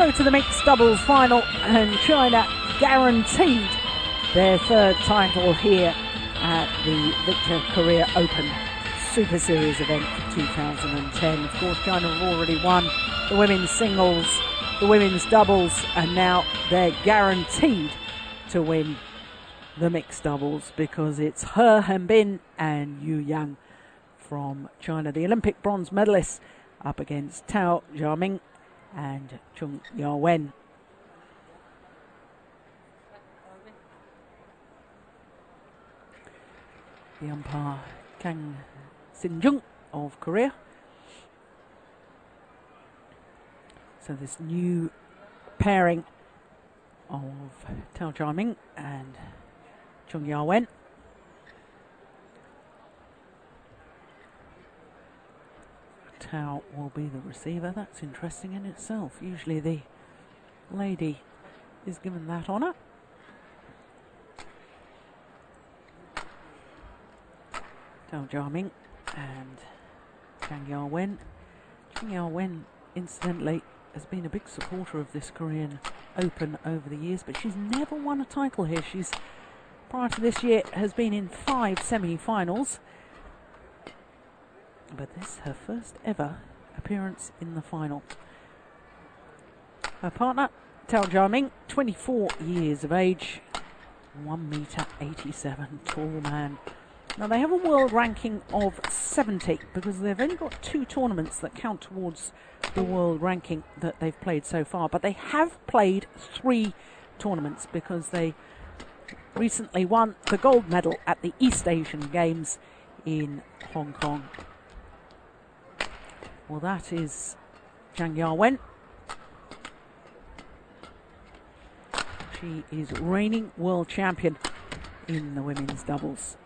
So to the mixed doubles final, and China guaranteed their third title here at the Victor Korea Open Super Series event for 2010. Of course, China have already won the women's singles, the women's doubles, and now they're guaranteed to win the mixed doubles because it's He Hanbin and Yu Yang from China, the Olympic bronze medalists, up against Tao Jiaming and Zhang Ya-wen. The umpire Kang Sin-jung of Korea. So this new pairing of Tao Jiaming and Zhang Ya-wen. Tao will be the receiver. That's interesting in itself. Usually the lady is given that honour. Tao Jiaming and Zhang Ya-wen. Zhang Ya-wen, incidentally, has been a big supporter of this Korean Open over the years, but she's never won a title here. She's, prior to this year, has been in five semi-finals. But this is her first ever appearance in the final. Her partner, Tao Jiaming, 24 years of age, 1 metre 87, tall man. Now they have a world ranking of 70 because they've only got two tournaments that count towards the world ranking that they've played so far, but they have played three tournaments because they recently won the gold medal at the East Asian Games in Hong Kong. Well, that is Zhang Ya-wen. She is reigning world champion in the women's doubles.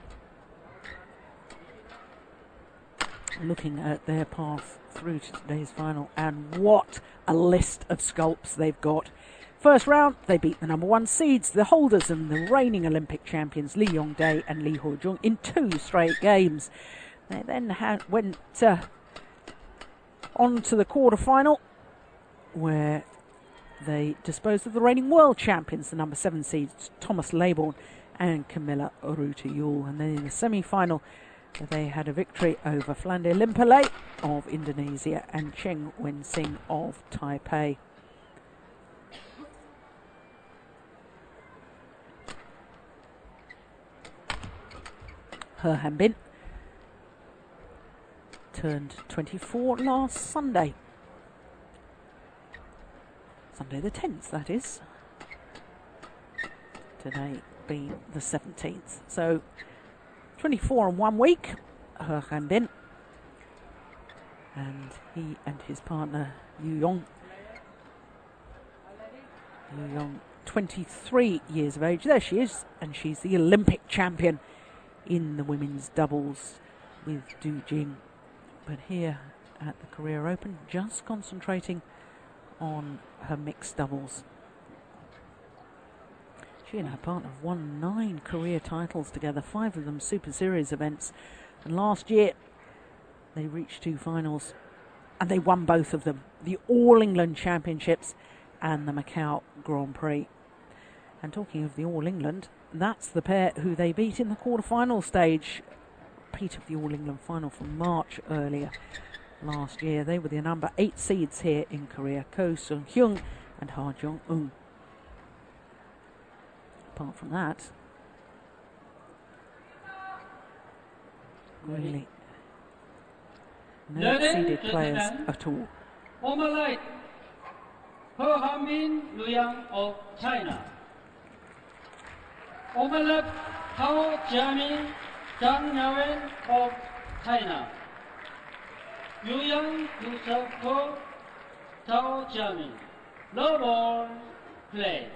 looking at their path through to today's final, and what a list of sculpts they've got. First round, they beat the number one seeds, the holders and the reigning Olympic champions Lee Yong-dae and Lee Hyo-jung in two straight games. They then went uh, on to the quarter final, where they disposed of the reigning world champions, the number seven seeds Thomas Laybourn and Camilla Ruta-Yul. And then in the semi final, they had a victory over Flandy Limpele of Indonesia and Cheng Wen-hsing of Taipei. He Hanbin turned 24 last Sunday. Sunday the 10th, that is. Today being the 17th. So 24 in one week, He Hanbin. And he and his partner, Yu Yang. Yu Yang, 23 years of age. There she is, and she's the Olympic champion in the women's doubles with Du Jing. But here at the Korea Open, just concentrating on her mixed doubles. She and her partner have won nine career titles together, five of them Super Series events. And last year, they reached two finals and they won both of them the All England Championships and the Macau Grand Prix. And talking of the All England, that's the pair who they beat in the quarter-final stage. Repeat of the All England final from March earlier last year. They were the number eight seeds here in Korea, Ko Sung Hyun and Ha Jung Eun apart from that, really no seeded players at all. Former light, He Hanbin Luyang of China. Left, Tao Jiaming Zhang Ya-wen of China. Yu Yang Yusuf Tao Jiaming. No ball, play.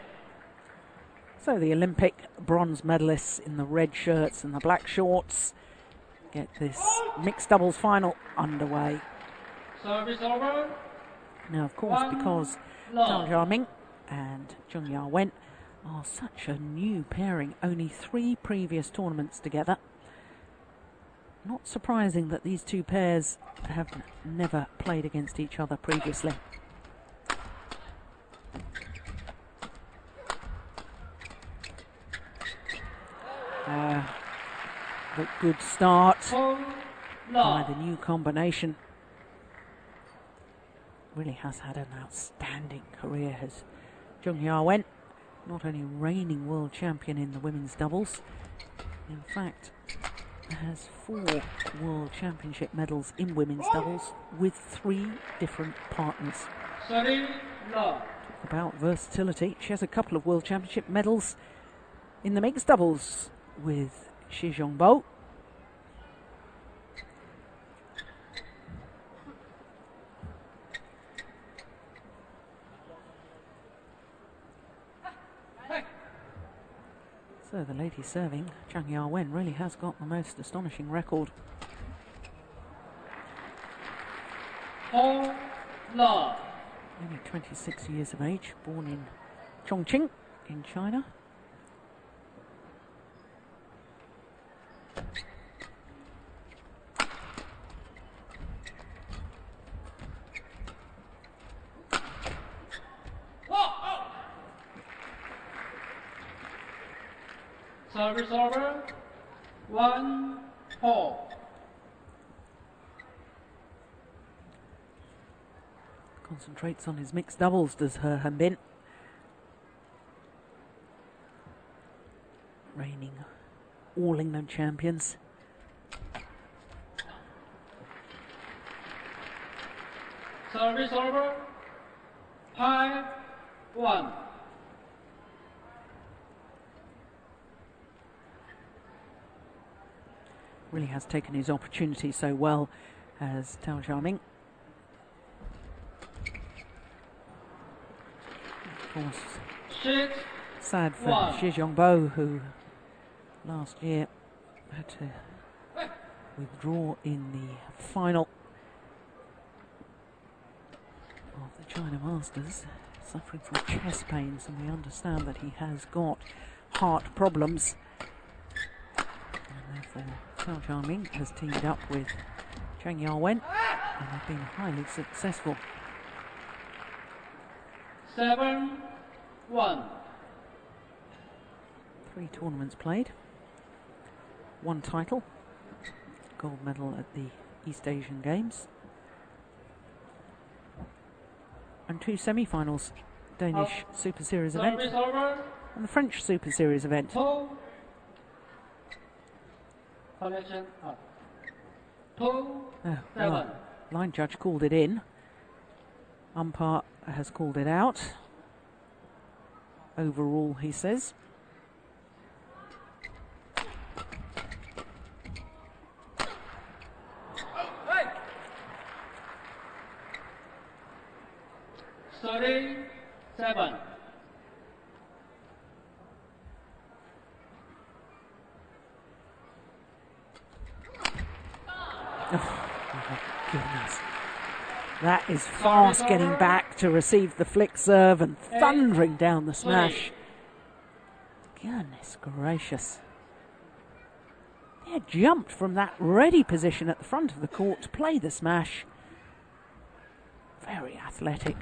So the Olympic bronze medalists in the red shirts and the black shorts get this mixed doubles final underway. Service over. Now, of course, One because. Zhang Jiaming and Zhang Ya-wen are such a new pairing, only three previous tournaments together. Not surprising that these two pairs have never played against each other previously. Uh, but good start by the new combination. Really has had an outstanding career, has Zhang Ya-wen. Not only reigning world champion in the women's doubles, in fact, has four world championship medals in women's doubles with three different partners. Talk about versatility. She has a couple of world championship medals in the mixed doubles with Xie Zhongbo. So the lady serving, Zhang Ya Wen, really has got the most astonishing record. Home love. Only 26 years of age, born in Chongqing in China. Service over. One, four. Concentrates on his mixed doubles, does He Hanbin. Reigning all England champions. Service over. Five, one. Really has taken his opportunity so well as Tao Jiaming. Of course, Six, sad for One. Zhongbo, who last year had to withdraw in the final of the China Masters, suffering from chest pains, and we understand that he has got heart problems. And therefore, Tao Jiaming has teamed up with Zhang Yawen, and they've been highly successful. seven, one. Three tournaments played, one title, gold medal at the East Asian Games, and two semi-finals, Danish oh. Super Series event and the French Super Series event. Two. Up. Two, Oh, seven. well, line judge called it in. Umpire has called it out. Overall, he says. Thirty, seven. Oh, goodness. That is fast getting back to receive the flick serve and thundering down the smash. Goodness gracious. They had jumped from that ready position at the front of the court to play the smash. Very athletic.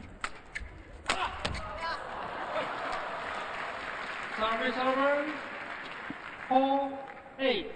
Service over. Four, eight.